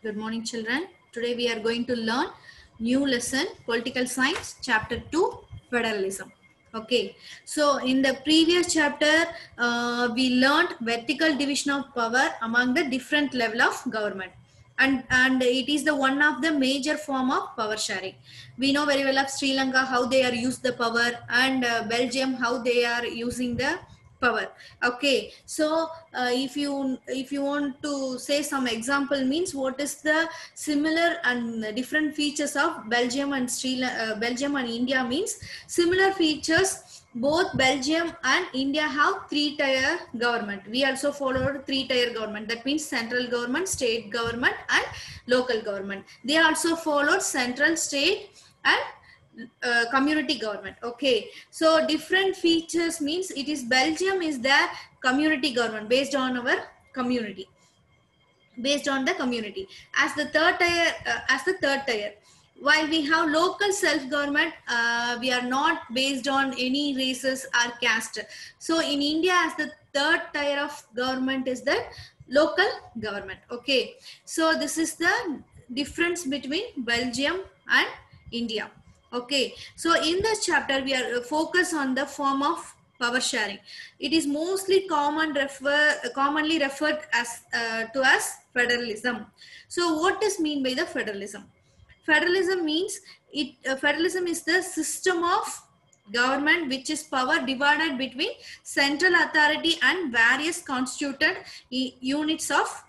Good morning, children. Today we are going to learn new lesson, Political Science, Chapter 2, Federalism. Okay, so in the previous chapter, uh, we learned vertical division of power among the different level of government. And, and it is the one of the major form of power sharing. We know very well of Sri Lanka, how they are used the power and uh, Belgium, how they are using the power. Okay so uh, if you if you want to say some example means what is the similar and different features of belgium and sri uh, belgium and india means? Similar features both belgium and india have three tier government. We also followed three tier government. That means central government state government and local government. They also followed central state and uh, community government. Okay. So different features means it is belgium is the community government based on our community. Based on the community. As the third tier uh, as the third tier while we have local self government uh, we are not based on any races or caste. So in india as the third tier of government is the local government. Okay. So this is the difference between belgium and india okay so in this chapter we are focus on the form of power sharing. It is mostly common refer commonly referred as uh, to as federalism. So what does mean by the federalism? Federalism means it uh, federalism is the system of government which is power divided between central authority and various constituted units of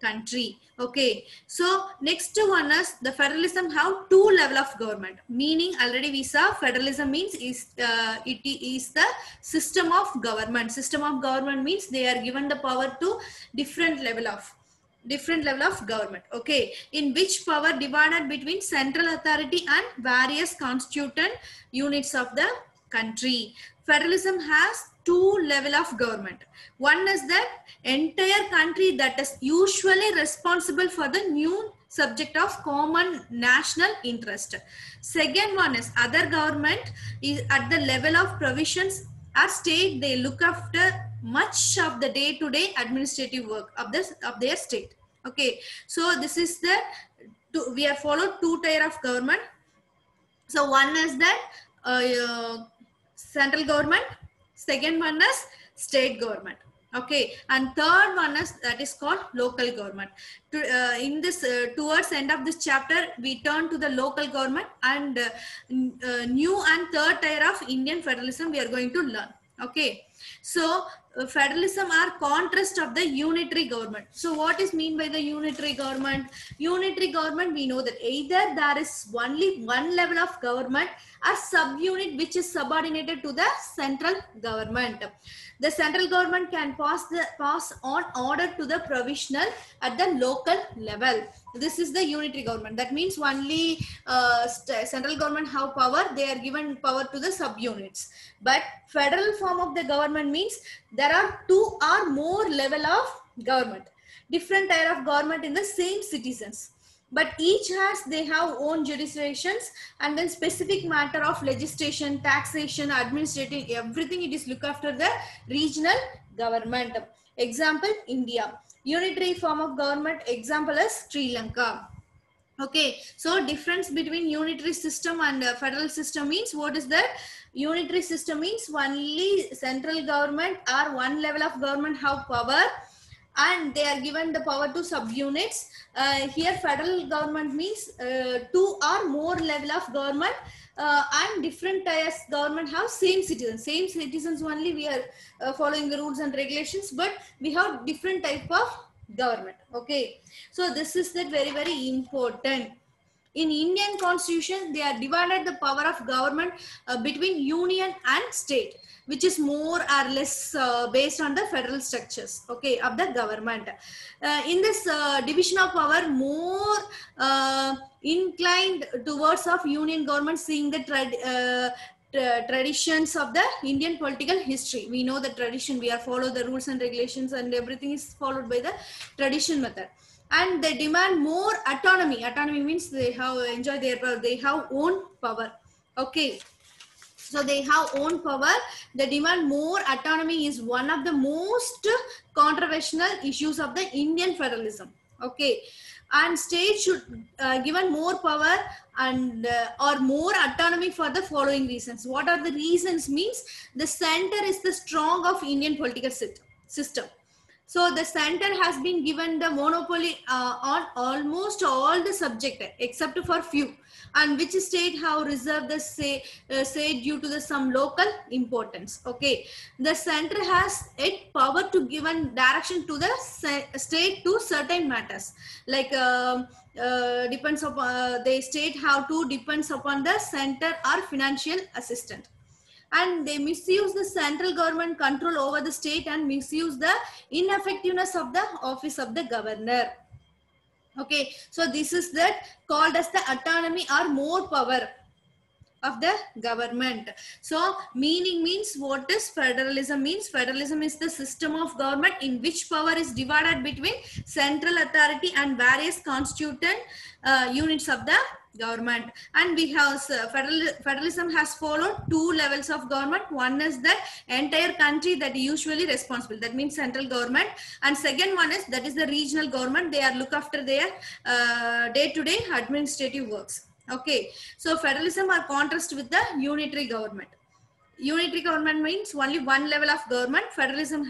country. Okay. So next one is the federalism have two level of government meaning already we saw federalism means is uh, it is the system of government. System of government means they are given the power to different level of different level of government. Okay. In which power divided between central authority and various constituent units of the country. Federalism has two level of government. One is the entire country that is usually responsible for the new subject of common national interest. Second one is other government is at the level of provisions or state. They look after much of the day to day administrative work of this of their state. Okay. So this is the we have followed two tier of government. So one is that uh, central government second one is state government okay? And third one is that is called local government. To, uh, in this uh, towards end of this chapter we turn to the local government and uh, new and third tier of indian federalism we are going to learn okay? So uh, federalism are contrast of the unitary government. So what is mean by the unitary government? Unitary government we know that either there is only one level of government or subunit which is subordinated to the central government. The central government can pass the pass on order to the provisional at the local level. This is the unitary government. That means only uh, central government have power. They are given power to the subunits. But federal form of the government means there are two or more level of government. Different tier of government in the same citizens. But each has they have own jurisdictions and then specific matter of legislation taxation administrative everything it is look after the regional government. Example india. Unitary form of government example is sri lanka. Okay so difference between unitary system and uh, federal system means what is that unitary system means only central government or one level of government have power and they are given the power to subunits. Uh, here federal government means uh, two or more level of government uh, and different tiers government have same citizens. Same citizens only we are uh, following the rules and regulations but we have different type of government. Okay. So this is that very very important. In Indian constitution they are divided the power of government uh, between union and state which is more or less uh, based on the federal structures okay of the government. Uh, in this uh, division of power more uh, inclined towards of union government seeing the trad traditions of the indian political history. We know the tradition we are follow the rules and regulations and everything is followed by the tradition method and they demand more autonomy. Autonomy means they have enjoy their power. They have own power. Okay. So they have own power. They demand more autonomy is one of the most controversial issues of the indian federalism. Okay. And state should uh, given more power and uh, or more autonomy for the following reasons. What are the reasons means the center is the strong of indian political system so the center has been given the monopoly uh, on almost all the subject except for few and which state have reserved the say, uh, say due to the some local importance okay? The center has it power to given direction to the state to certain matters like uh, uh, depends upon uh, the state how to depends upon the center or financial assistant and they misuse the central government control over the state and misuse the ineffectiveness of the office of the governor. Okay so this is that called as the autonomy or more power of the government. So meaning means what is federalism means? Federalism is the system of government in which power is divided between central authority and various constituent uh, units of the government. And we have uh, federal, federalism has followed two levels of government. One is the entire country that usually responsible that means central government. And second one is that is the regional government. They are look after their uh, day-to-day administrative works. Okay. So federalism are contrast with the unitary government. Unitary government means only one level of government. Federalism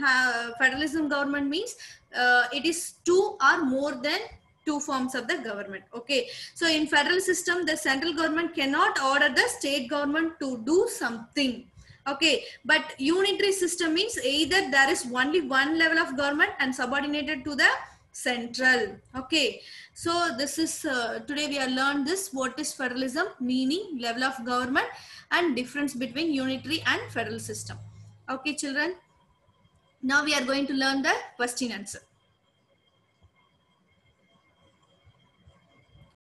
federalism government means uh, it is two or more than two forms of the government okay? So in federal system the central government cannot order the state government to do something okay? But unitary system means either there is only one level of government and subordinated to the central okay? So this is uh, today we have learned this what is federalism? Meaning level of government and difference between unitary and federal system. Okay children? Now we are going to learn the question answer